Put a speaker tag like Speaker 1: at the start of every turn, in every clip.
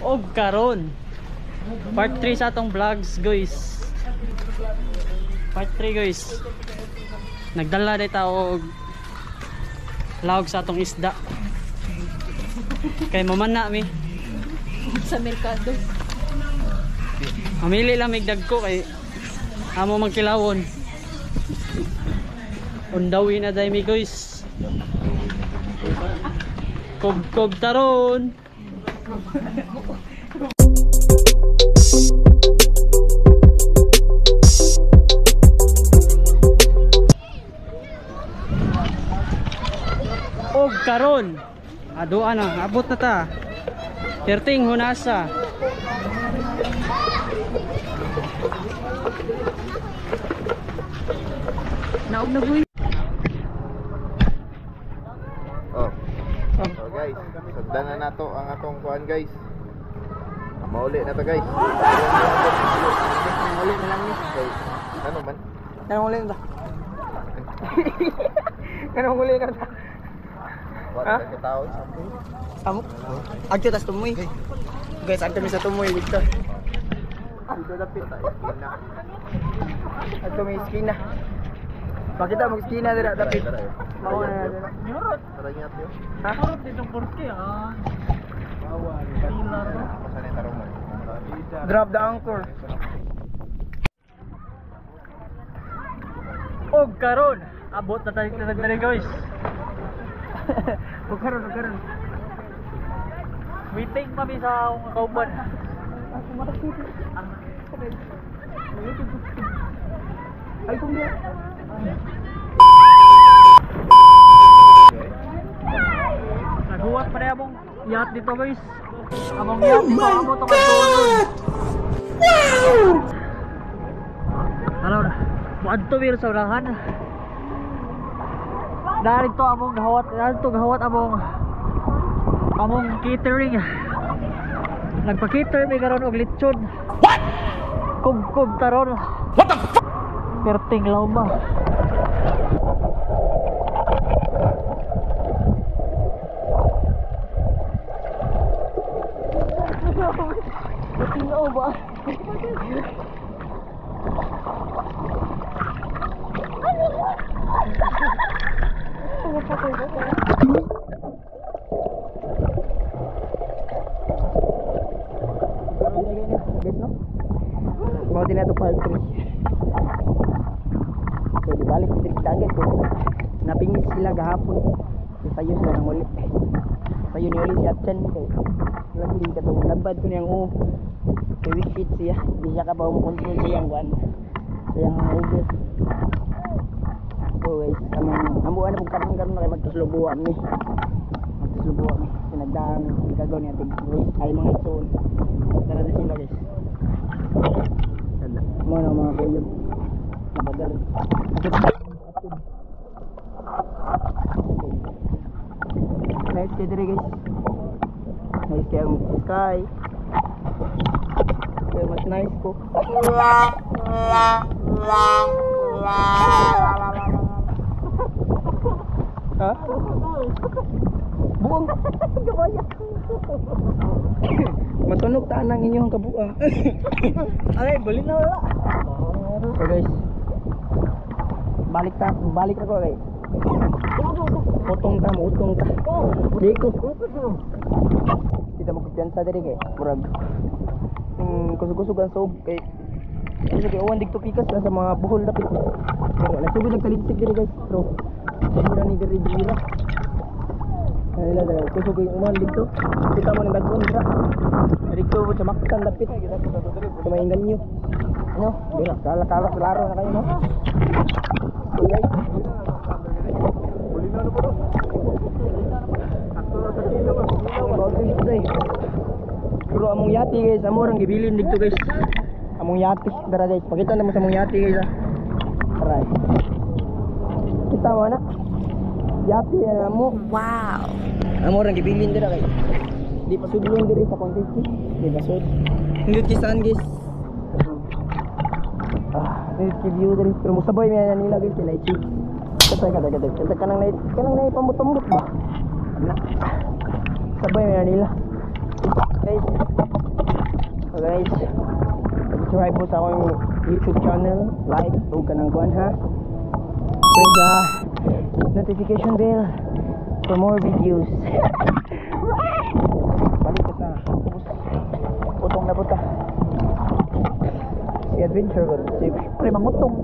Speaker 1: Og karon. Part 3 sa atong vlogs, guys. Part 3, guys. Nagdala day tao og lawag sa atong isda. Kay mamana mi.
Speaker 2: Sa merkado.
Speaker 1: Mamili lang migdag ko kay amo magkilawon. Undawi na day mi guys. Kob kob taron. Og karon. Aduan na, abot na ta. Terting hunasa.
Speaker 2: Naog na boy.
Speaker 3: Oh. So guys, sagdan na nato ang atong kuan guys. Mauli na to guys.
Speaker 1: Uli na lang ni.
Speaker 3: Okay. Ano man?
Speaker 1: Kanang uli na ta. Kanang uli na ta.
Speaker 3: Wa
Speaker 1: Ha? Amo. Agto tas tumoy. Guys, agto mi sa tumoy dito. Dito dapit. Agto mi iskina. Pakita mo iskina dira dapit. Na dira.
Speaker 3: Tara niya to.
Speaker 1: Ha? Dito porke ah.
Speaker 3: Tarong mo.
Speaker 1: Drop the anchor. Og karon, abot na tayo sa dere guys. Og karon, og karon. Waiting pa mi sa akong kauban. Ay kung Naguwat pa rin abong yacht dito guys. Abong yacht dito, abot ako tulog. Ano na? Buad to wir sa unahan. Dari to among gahawat, dari to gahawat among among catering. Nagpa-cater mi karon og lechon. What? Kub-kub taron. What the fuck? Perting lauma. Ano Mau din nato part 3. So di balik sa dagat ko. Napingis sila gahapon. So sayo sila nang uli. Sayo ni uli si Atchen lagi din ka labad ko niyang oh. Wicked siya. Di siya ka ba control siya ang kuan. Sayang ugas. So guys, among amuan na pong karon karon na kay magtuslubuan ni. Magtuslubuan ni. Pinagdaan gagaw niya ay mga ison. Tara na sila guys. Mo na mga kuya. Nabagal. Nice kay dire guys. Nice kay ang sky. Kaya mas nice ko. Ha? Buong gabaya. Matunog taan ang inyong kabuang. Ay, bali na wala. So guys. Balik ta, balik na ko guys. Utong ta, utong ta. Di ko. Kita mo kumpiyansa diri kay murag. Hmm, kusog-kusog ang sob kay kasi kay uwan dito pikas na sa mga buhol dapit. Pero wala sugod nagkalinsik diri guys. Pero sira ni diri na. Ay la dala kusog yung uwan dito. Kita mo nang dagkon dira. Dito mo sa maktan dapit. Sa maingan nyo. Ano? Dira, kala-kala klaro na kayo no. Okay. Pero among yati guys, amo rang gibilin dito guys. Among yati, dara guys. Pakita naman sa among yati guys. ah. Aray. Kita mo na. Yati na amo.
Speaker 2: Wow.
Speaker 1: Amo rang gibilin dira guys. Di pa sudlon diri sa Contiki. Di ba sud? Hindi kisan guys. Ah, hindi ki view diri. Pero musabay mi na nila guys, sila i-check. Katay katay katay. Katay kanang nay kanang nay pamutambot ba? Ana. Sabay mi na nila. Guys, guys, subscribe po sa akong YouTube channel, like, huwag ka ng kuhan ha. Press the notification bell for more videos. Balik ka sa. Utong na po ta. Si Adventure ko. Si Primang utong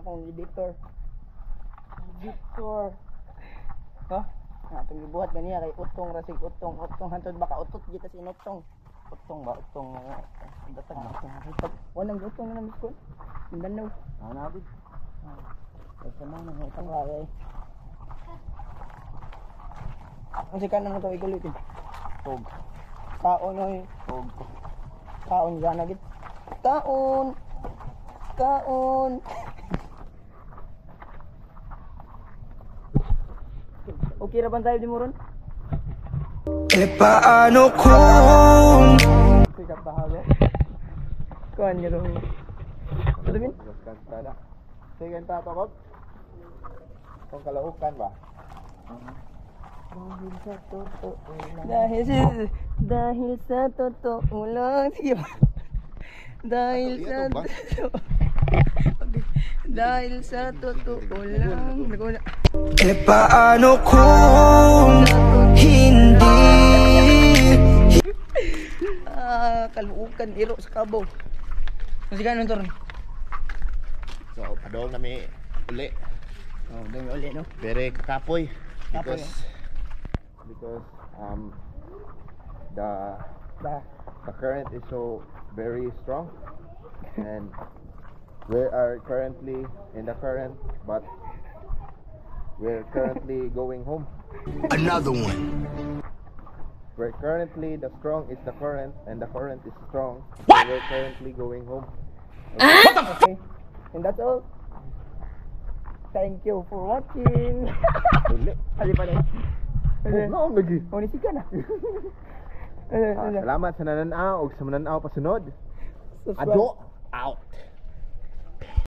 Speaker 1: akong editor. Editor. Ha? Ha, itong gibuhat ganiya kay utong rasig utong utong hantod baka utot kita si utong. Utong ba utong uh, datag ba utong hatag. Wanang utong na miskon. Mindanao. Ah, nabi. Ah. Sa mana ng utong kay. Ang sikan na mo ito igulitin. Tog. Taon oy. Tog. Taon gana git. Taon. Taon. Okay ra ban tayo di mo ron?
Speaker 4: E paano kung
Speaker 1: Sikat bahalo. Kuan niyo ron. Ano bin?
Speaker 3: Kanta na. Sige, kanta to, Kop. Kung kalaukan ba?
Speaker 1: Dahil sa dahil sa totoo lang. Sige ba? Dahil sa
Speaker 3: Ano, ba?
Speaker 1: totoo. Dahil sa totoo lang.
Speaker 4: E paano kung hindi
Speaker 1: Ah, kaluukan iro sa kabaw. Kasi ganun to.
Speaker 3: So, padol na may uli.
Speaker 1: Oh, dami uli no.
Speaker 3: Pero kakapoy.
Speaker 1: Kapoy,
Speaker 3: Because, because, um, the,
Speaker 1: Da.
Speaker 3: the current is so very strong. And we are currently in the current, but We're currently going home.
Speaker 4: Another one.
Speaker 3: We're currently the strong is the current and the current is strong. What? we're currently going home.
Speaker 1: Okay. And that's all. Thank you for watching.
Speaker 3: Uli.
Speaker 1: Ali pa rin.
Speaker 3: No, lagi.
Speaker 1: Oh, nisika na.
Speaker 3: Ah, salamat sa nananaw ug sa mananaw pasunod. Ado out.